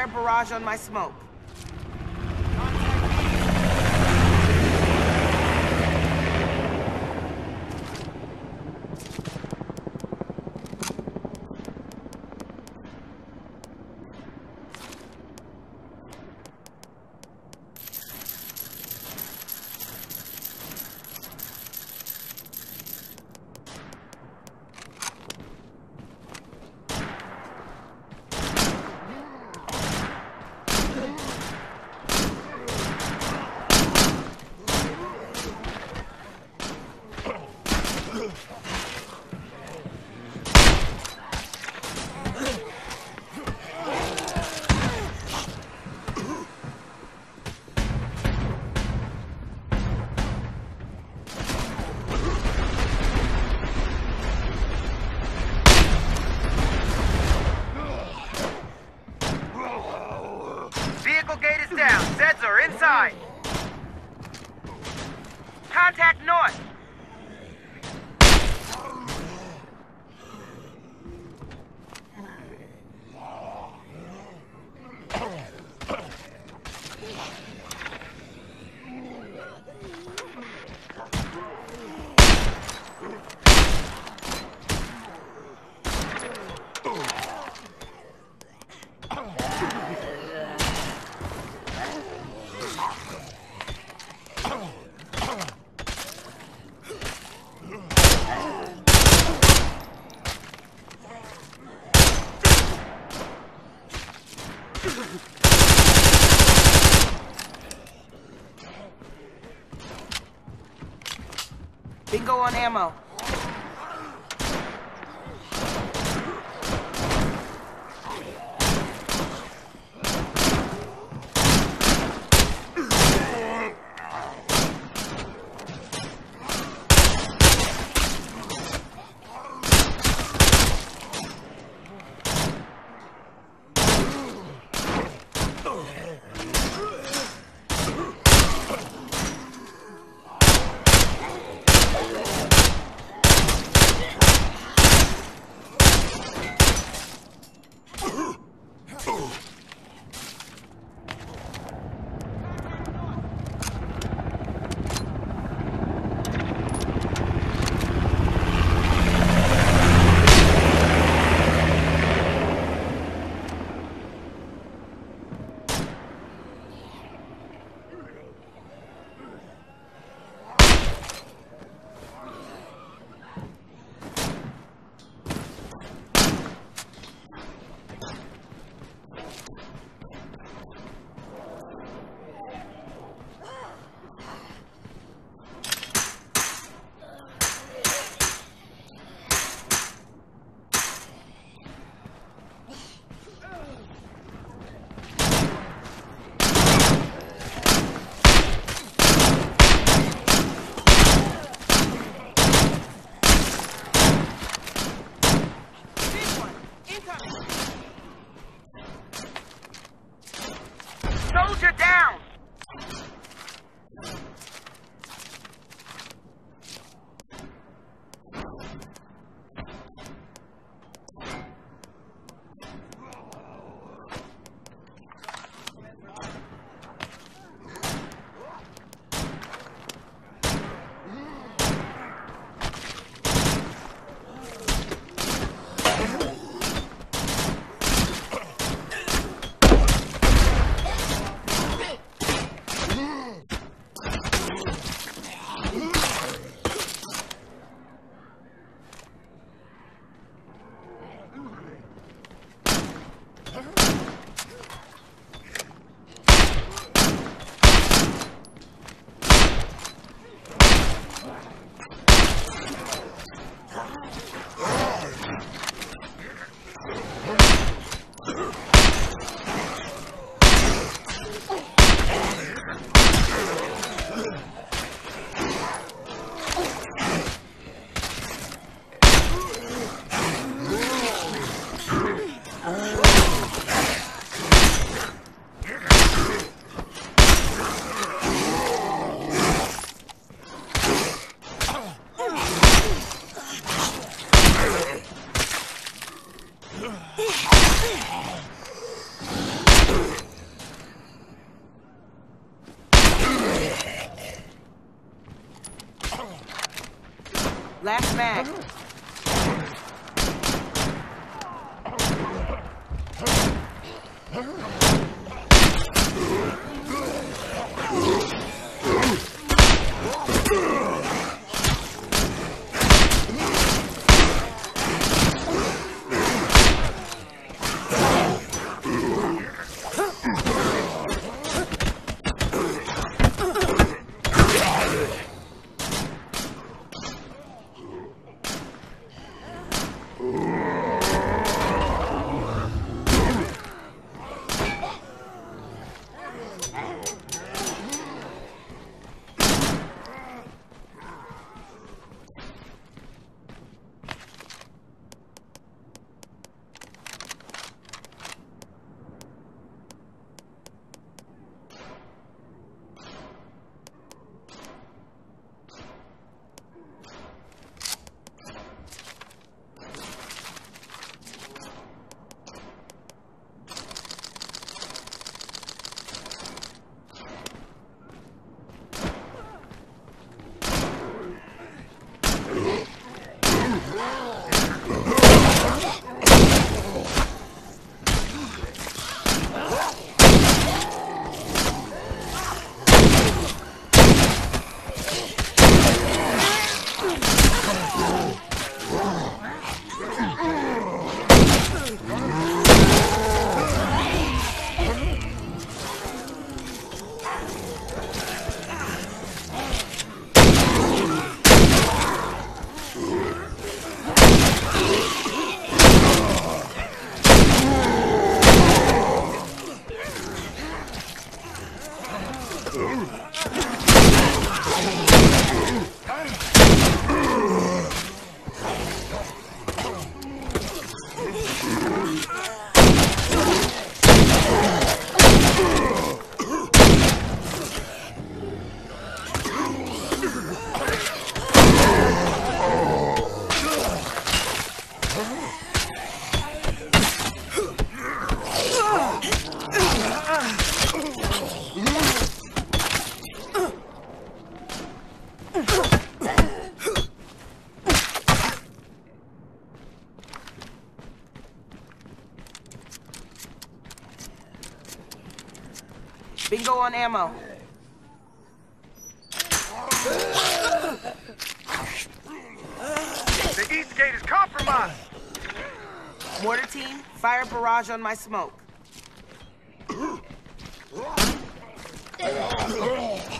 fire barrage on my smoke. Inside. Contact north. On ammo. あ! Last mag. Bingo on ammo. The east gate is compromised. Mortar team, fire barrage on my smoke.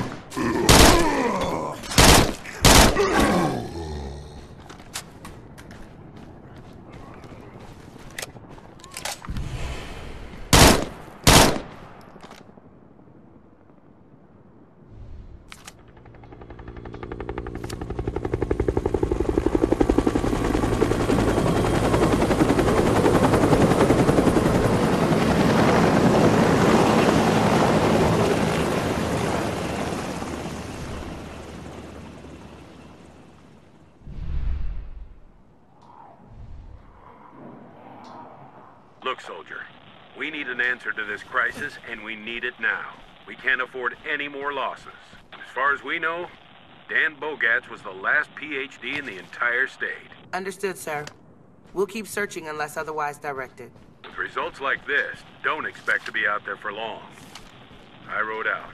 Look, soldier, we need an answer to this crisis, and we need it now. We can't afford any more losses. As far as we know, Dan Bogatz was the last PhD in the entire state. Understood, sir. We'll keep searching unless otherwise directed. With results like this, don't expect to be out there for long. I rode out.